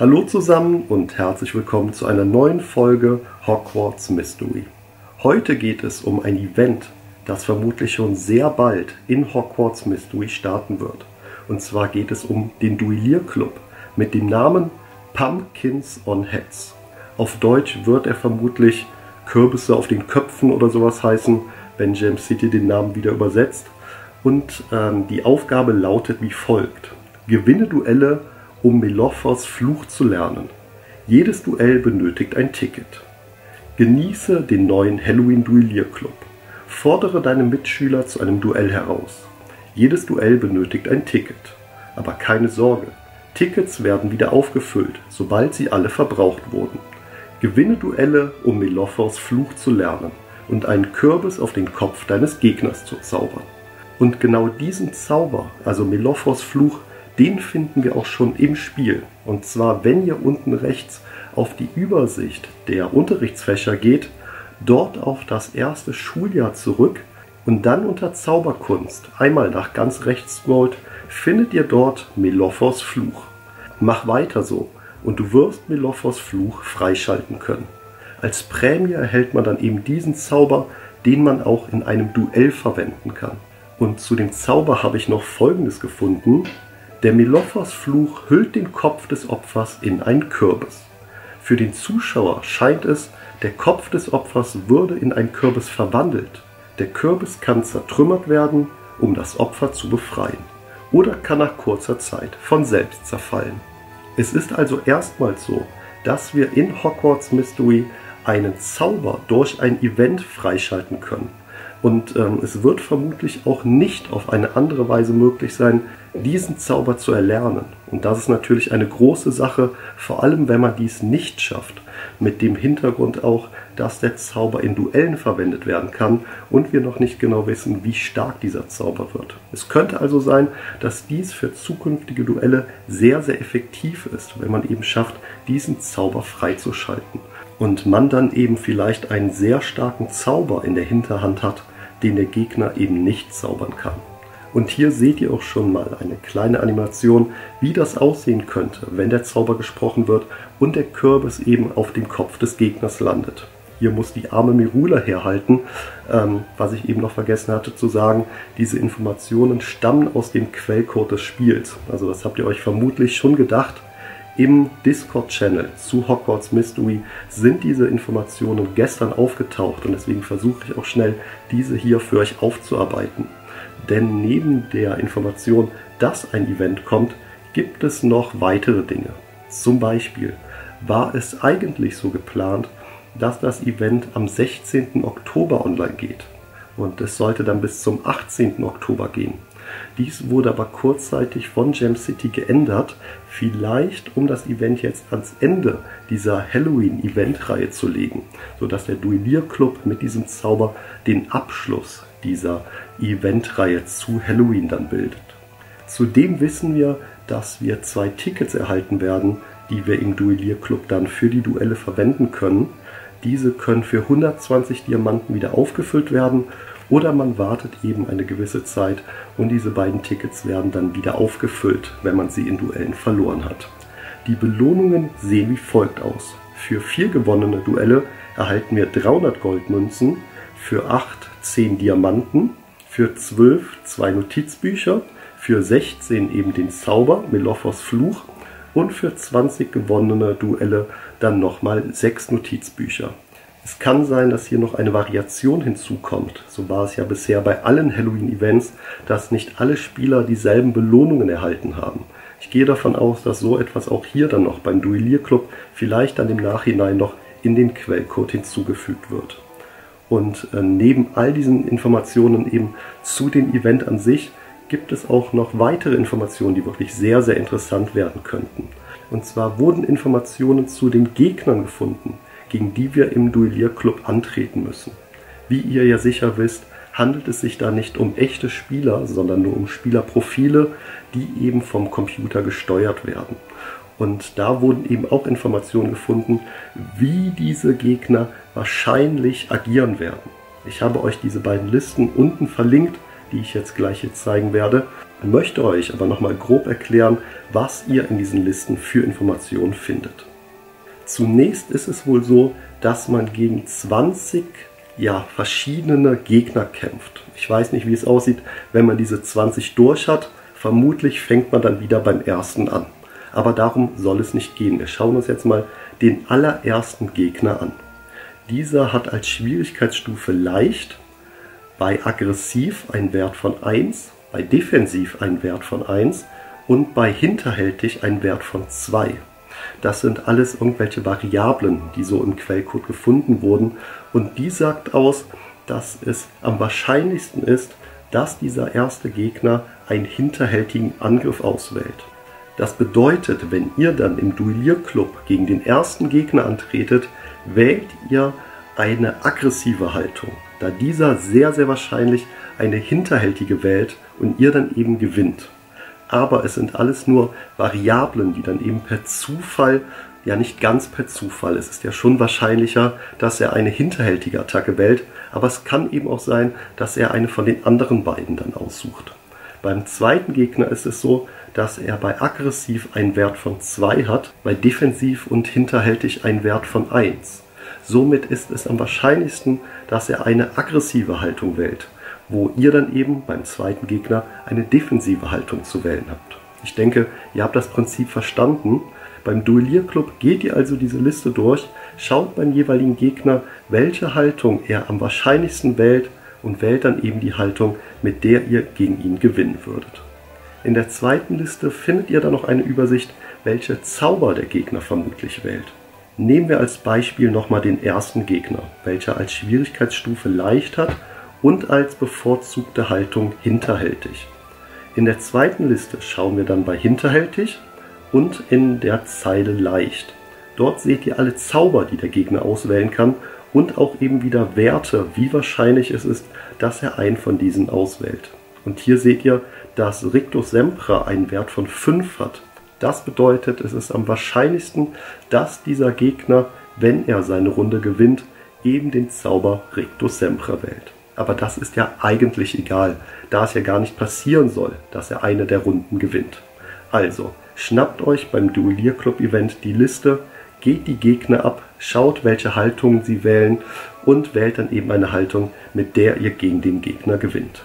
Hallo zusammen und herzlich willkommen zu einer neuen Folge Hogwarts Mystery. Heute geht es um ein Event, das vermutlich schon sehr bald in Hogwarts Mystery starten wird. Und zwar geht es um den Duellierclub mit dem Namen Pumpkins on Heads. Auf Deutsch wird er vermutlich Kürbisse auf den Köpfen oder sowas heißen, wenn James City den Namen wieder übersetzt. Und ähm, die Aufgabe lautet wie folgt. Gewinne Duelle, um Melophos Fluch zu lernen. Jedes Duell benötigt ein Ticket. Genieße den neuen Halloween Duellierclub. Fordere deine Mitschüler zu einem Duell heraus. Jedes Duell benötigt ein Ticket. Aber keine Sorge, Tickets werden wieder aufgefüllt, sobald sie alle verbraucht wurden. Gewinne Duelle, um Melophos Fluch zu lernen und einen Kürbis auf den Kopf deines Gegners zu zaubern. Und genau diesen Zauber, also Melophos Fluch, den finden wir auch schon im Spiel. Und zwar, wenn ihr unten rechts auf die Übersicht der Unterrichtsfächer geht, dort auf das erste Schuljahr zurück und dann unter Zauberkunst einmal nach ganz rechts scrollt, findet ihr dort Melophos Fluch. Mach weiter so und du wirst Melophos Fluch freischalten können. Als Prämie erhält man dann eben diesen Zauber, den man auch in einem Duell verwenden kann. Und zu dem Zauber habe ich noch Folgendes gefunden. Der Melophos-Fluch hüllt den Kopf des Opfers in einen Kürbis. Für den Zuschauer scheint es, der Kopf des Opfers würde in einen Kürbis verwandelt. Der Kürbis kann zertrümmert werden, um das Opfer zu befreien. Oder kann nach kurzer Zeit von selbst zerfallen. Es ist also erstmals so, dass wir in Hogwarts Mystery einen Zauber durch ein Event freischalten können. Und ähm, es wird vermutlich auch nicht auf eine andere Weise möglich sein, diesen Zauber zu erlernen. Und das ist natürlich eine große Sache, vor allem wenn man dies nicht schafft. Mit dem Hintergrund auch, dass der Zauber in Duellen verwendet werden kann und wir noch nicht genau wissen, wie stark dieser Zauber wird. Es könnte also sein, dass dies für zukünftige Duelle sehr, sehr effektiv ist, wenn man eben schafft, diesen Zauber freizuschalten und man dann eben vielleicht einen sehr starken Zauber in der Hinterhand hat, den der Gegner eben nicht zaubern kann. Und hier seht ihr auch schon mal eine kleine Animation, wie das aussehen könnte, wenn der Zauber gesprochen wird und der Kürbis eben auf dem Kopf des Gegners landet. Hier muss die arme Mirula herhalten. Ähm, was ich eben noch vergessen hatte zu sagen, diese Informationen stammen aus dem Quellcode des Spiels. Also das habt ihr euch vermutlich schon gedacht im Discord-Channel zu Hogwarts Mystery sind diese Informationen gestern aufgetaucht und deswegen versuche ich auch schnell, diese hier für euch aufzuarbeiten. Denn neben der Information, dass ein Event kommt, gibt es noch weitere Dinge. Zum Beispiel war es eigentlich so geplant, dass das Event am 16. Oktober online geht. Und es sollte dann bis zum 18. Oktober gehen. Dies wurde aber kurzzeitig von Jam City geändert, vielleicht um das Event jetzt ans Ende dieser Halloween-Event-Reihe zu legen, sodass der Duellierclub mit diesem Zauber den Abschluss dieser Eventreihe zu Halloween dann bildet. Zudem wissen wir, dass wir zwei Tickets erhalten werden, die wir im Duellierclub dann für die Duelle verwenden können. Diese können für 120 Diamanten wieder aufgefüllt werden oder man wartet eben eine gewisse Zeit und diese beiden Tickets werden dann wieder aufgefüllt, wenn man sie in Duellen verloren hat. Die Belohnungen sehen wie folgt aus. Für vier gewonnene Duelle erhalten wir 300 Goldmünzen, für 8 10 Diamanten, für 12 zwei Notizbücher, für 16 eben den Zauber Melophos Fluch und für 20 gewonnene Duelle dann nochmal 6 Notizbücher. Es kann sein, dass hier noch eine Variation hinzukommt. So war es ja bisher bei allen Halloween-Events, dass nicht alle Spieler dieselben Belohnungen erhalten haben. Ich gehe davon aus, dass so etwas auch hier dann noch beim Duellierclub vielleicht dann im Nachhinein noch in den Quellcode hinzugefügt wird. Und äh, neben all diesen Informationen eben zu dem Event an sich gibt es auch noch weitere Informationen, die wirklich sehr, sehr interessant werden könnten. Und zwar wurden Informationen zu den Gegnern gefunden gegen die wir im Duellierclub antreten müssen. Wie ihr ja sicher wisst, handelt es sich da nicht um echte Spieler, sondern nur um Spielerprofile, die eben vom Computer gesteuert werden. Und da wurden eben auch Informationen gefunden, wie diese Gegner wahrscheinlich agieren werden. Ich habe euch diese beiden Listen unten verlinkt. die ich jetzt gleich hier zeigen werde, möchte euch aber nochmal grob erklären, was ihr in diesen Listen für Informationen findet. Zunächst ist es wohl so, dass man gegen 20 ja, verschiedene Gegner kämpft. Ich weiß nicht, wie es aussieht, wenn man diese 20 durch hat. Vermutlich fängt man dann wieder beim ersten an. Aber darum soll es nicht gehen. Wir schauen uns jetzt mal den allerersten Gegner an. Dieser hat als Schwierigkeitsstufe leicht, bei aggressiv einen Wert von 1, bei defensiv einen Wert von 1 und bei hinterhältig einen Wert von 2. Das sind alles irgendwelche Variablen, die so im Quellcode gefunden wurden. Und die sagt aus, dass es am wahrscheinlichsten ist, dass dieser erste Gegner einen hinterhältigen Angriff auswählt. Das bedeutet, wenn ihr dann im Duellierclub gegen den ersten Gegner antretet, wählt ihr eine aggressive Haltung, da dieser sehr, sehr wahrscheinlich eine hinterhältige wählt und ihr dann eben gewinnt. Aber es sind alles nur Variablen, die dann eben per Zufall, ja nicht ganz per Zufall, es ist ja schon wahrscheinlicher, dass er eine hinterhältige Attacke wählt, aber es kann eben auch sein, dass er eine von den anderen beiden dann aussucht. Beim zweiten Gegner ist es so, dass er bei aggressiv einen Wert von 2 hat, bei defensiv und hinterhältig einen Wert von 1. Somit ist es am wahrscheinlichsten, dass er eine aggressive Haltung wählt, wo ihr dann eben beim zweiten Gegner eine defensive Haltung zu wählen habt. Ich denke, ihr habt das Prinzip verstanden. Beim Duellierclub geht ihr also diese Liste durch, schaut beim jeweiligen Gegner, welche Haltung er am wahrscheinlichsten wählt und wählt dann eben die Haltung, mit der ihr gegen ihn gewinnen würdet. In der zweiten Liste findet ihr dann noch eine Übersicht, welche Zauber der Gegner vermutlich wählt. Nehmen wir als Beispiel nochmal den ersten Gegner, welcher als Schwierigkeitsstufe leicht hat und als bevorzugte Haltung hinterhältig. In der zweiten Liste schauen wir dann bei hinterhältig und in der Zeile leicht. Dort seht ihr alle Zauber, die der Gegner auswählen kann und auch eben wieder Werte, wie wahrscheinlich es ist, dass er einen von diesen auswählt. Und hier seht ihr, dass Rictus Sempra einen Wert von 5 hat. Das bedeutet, es ist am wahrscheinlichsten, dass dieser Gegner, wenn er seine Runde gewinnt, eben den Zauber Rictus Sempra wählt. Aber das ist ja eigentlich egal, da es ja gar nicht passieren soll, dass er eine der Runden gewinnt. Also, schnappt euch beim Duellierclub-Event die Liste, geht die Gegner ab, schaut, welche Haltungen sie wählen und wählt dann eben eine Haltung, mit der ihr gegen den Gegner gewinnt.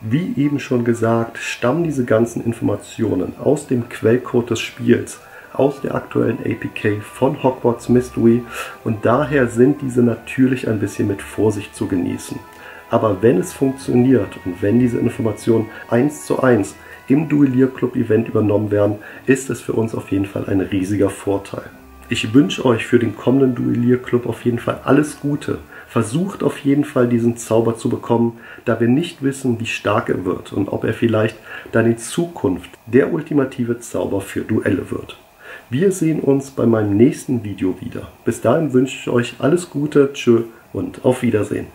Wie eben schon gesagt, stammen diese ganzen Informationen aus dem Quellcode des Spiels, aus der aktuellen APK von Hogwarts Mystery und daher sind diese natürlich ein bisschen mit Vorsicht zu genießen. Aber wenn es funktioniert und wenn diese Informationen eins zu eins im Duellierclub-Event übernommen werden, ist es für uns auf jeden Fall ein riesiger Vorteil. Ich wünsche euch für den kommenden Duellierclub auf jeden Fall alles Gute. Versucht auf jeden Fall diesen Zauber zu bekommen, da wir nicht wissen, wie stark er wird und ob er vielleicht dann in Zukunft der ultimative Zauber für Duelle wird. Wir sehen uns bei meinem nächsten Video wieder. Bis dahin wünsche ich euch alles Gute, tschö und auf Wiedersehen.